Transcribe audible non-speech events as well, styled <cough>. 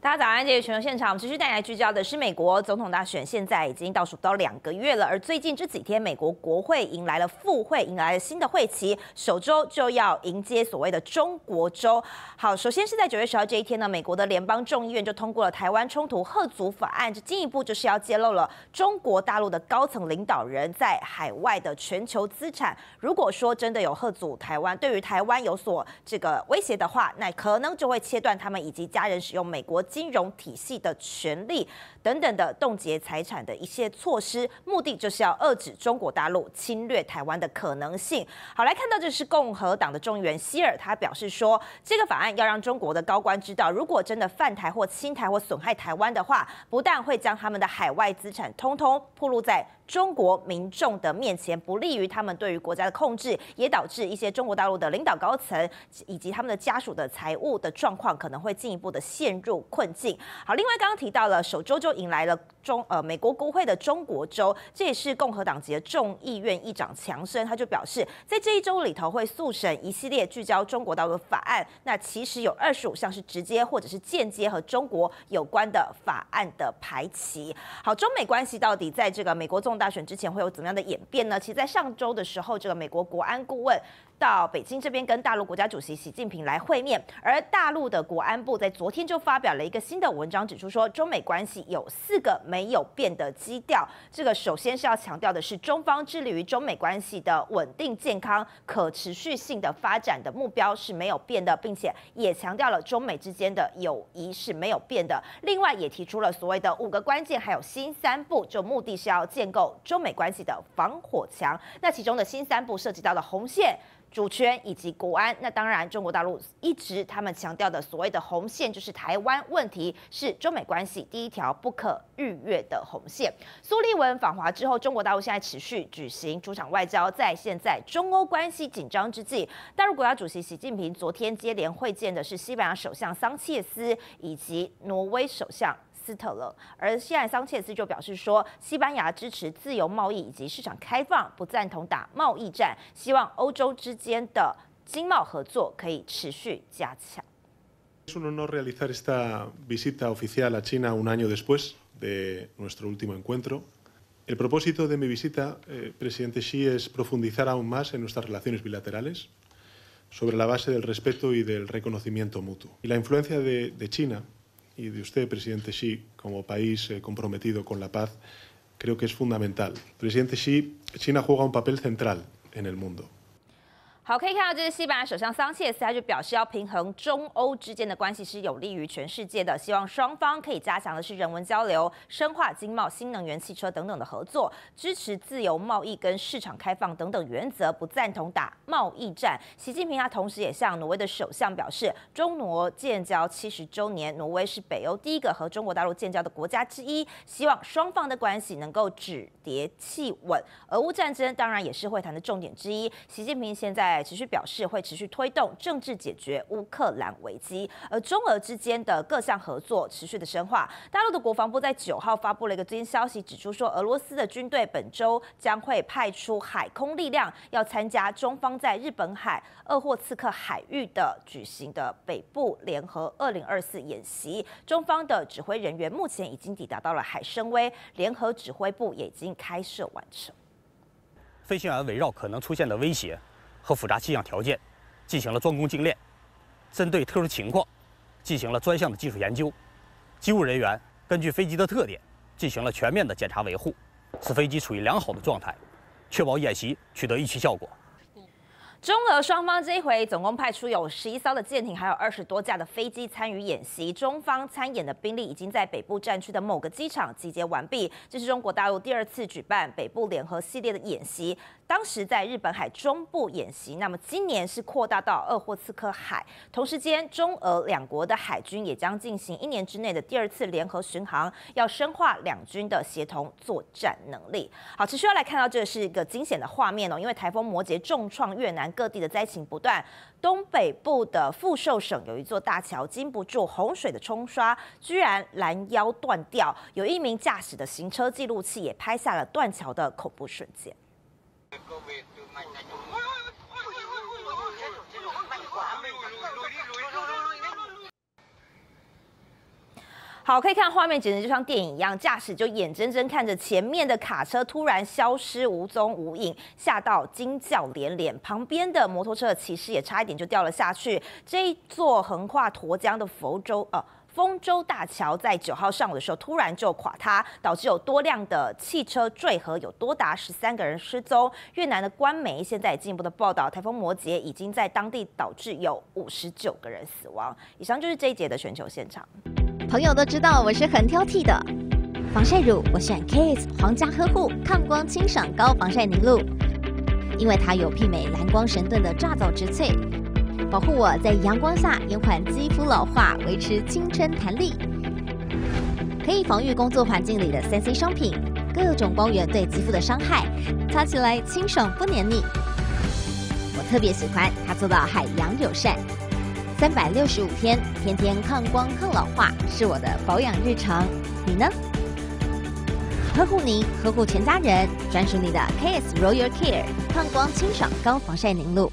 大家早安，这里全球现场，我们继续带来聚焦的是美国总统大选，现在已经倒数不到两个月了。而最近这几天，美国国会迎来了复会，迎来了新的会期，首周就要迎接所谓的中国周。好，首先是在九月十号这一天呢，美国的联邦众议院就通过了台湾冲突贺阻法案，这进一步就是要揭露了中国大陆的高层领导人在海外的全球资产。如果说真的有贺阻台湾，对于台湾有所这个威胁的话，那可能就会切断他们以及家人使用美国。金融体系的权利等等的冻结财产的一些措施，目的就是要遏制中国大陆侵略台湾的可能性。好，来看到这是共和党的众议员希尔，他表示说，这个法案要让中国的高官知道，如果真的犯台或侵台或损害台湾的话，不但会将他们的海外资产通通暴露在。中国民众的面前不利于他们对于国家的控制，也导致一些中国大陆的领导高层以及他们的家属的财务的状况可能会进一步的陷入困境。好，另外刚刚提到了首周就迎来了中呃美国国会的中国周，这也是共和党籍的众议院议长强生他就表示，在这一周里头会速审一系列聚焦中国大陆的法案。那其实有二十五项是直接或者是间接和中国有关的法案的排期。好，中美关系到底在这个美国众大选之前会有怎么样的演变呢？其实，在上周的时候，这个美国国安顾问。到北京这边跟大陆国家主席习近平来会面，而大陆的国安部在昨天就发表了一个新的文章，指出说中美关系有四个没有变的基调。这个首先是要强调的是，中方致力于中美关系的稳定、健康、可持续性的发展的目标是没有变的，并且也强调了中美之间的友谊是没有变的。另外也提出了所谓的五个关键，还有新三步，就目的是要建构中美关系的防火墙。那其中的新三步涉及到的红线。主权以及国安，那当然，中国大陆一直他们强调的所谓的红线，就是台湾问题是中美关系第一条不可逾越的红线。苏利文访华之后，中国大陆现在持续举行主场外交，在现在中欧关系紧张之际，大陆国家主席习近平昨天接连会见的是西班牙首相桑切斯以及挪威首相。斯特勒，而现在桑切斯就表示说，西班牙支持自由贸易以及市场开放，不赞同打贸易战，希望欧洲之间的经贸合作可以持续加强。Es un honor realizar esta visita oficial a China un año después de nuestro último encuentro. El propósito de mi visita, eh, presidente Xi, es profundizar aún más en nuestras relaciones bilaterales sobre la base del respeto y del reconocimiento mutuo. Y la influencia de, de China y de usted, presidente Xi, como país eh, comprometido con la paz, creo que es fundamental. Presidente Xi, China juega un papel central en el mundo. 好，可以看到，这是西班牙首相桑切斯，他就表示要平衡中欧之间的关系是有利于全世界的，希望双方可以加强的是人文交流、深化经贸、新能源汽车等等的合作，支持自由贸易跟市场开放等等原则，不赞同打贸易战。习近平他同时也向挪威的首相表示，中挪建交七十周年，挪威是北欧第一个和中国大陆建交的国家之一，希望双方的关系能够止跌企稳。俄乌战争当然也是会谈的重点之一，习近平现在。持续表示会持续推动政治解决乌克兰危机，而中俄之间的各项合作持续的深化。大陆的国防部在九号发布了一个最新消息，指出说俄罗斯的军队本周将会派出海空力量，要参加中方在日本海鄂霍次克海域的举行的北部联合二零二四演习。中方的指挥人员目前已经抵达到了海参崴联合指挥部，也已经开设完成。飞行员围绕可能出现的威胁。和复杂气象条件进行了专攻精炼，针对特殊情况进行了专项的技术研究。机务人员根据飞机的特点进行了全面的检查维护，使飞机处于良好的状态，确保演习取得预期效果。中俄双方这一回总共派出有十一艘的舰艇，还有二十多架的飞机参与演习。中方参演的兵力已经在北部战区的某个机场集结完毕。这是中国大陆第二次举办北部联合系列的演习。当时在日本海中部演习，那么今年是扩大到鄂霍次克海。同时间，中俄两国的海军也将进行一年之内的第二次联合巡航，要深化两军的协同作战能力。好，持续要来看到这是一个惊险的画面哦，因为台风摩羯重创越南 <laughs> 各地的灾情不断，东北部的富寿省有一座大桥经不住洪水的冲刷，居然拦腰断掉，有一名驾驶的行车记录器也拍下了断桥的恐怖瞬间。好，可以看画面，简直就像电影一样，驾驶就眼睁睁看着前面的卡车突然消失无踪无影，吓到惊叫连连。旁边的摩托车的骑士也差一点就掉了下去。这一座横跨沱江的福州呃。丰州大桥在九号上午的时候突然就垮塌，导致有多辆的汽车坠河，有多达十三个人失踪。越南的官媒现在进一步的报道，台风摩羯已经在当地导致有五十九个人死亡。以上就是这一节的全球现场。朋友都知道我是很挑剔的，防晒乳我选 Kiss 皇家呵护抗光清爽高防晒凝露，因为它有媲美蓝光神盾的抓藻植萃。保护我在阳光下延缓肌肤老化，维持青春弹力，可以防御工作环境里的三 C 商品，各种光源对肌肤的伤害，擦起来清爽不黏腻。我特别喜欢它做到海洋友善，三百六十五天，天天抗光抗老化，是我的保养日常。你呢？呵护您，呵护全家人，专属你的 KS Royal Care 抗光清爽高防晒凝露。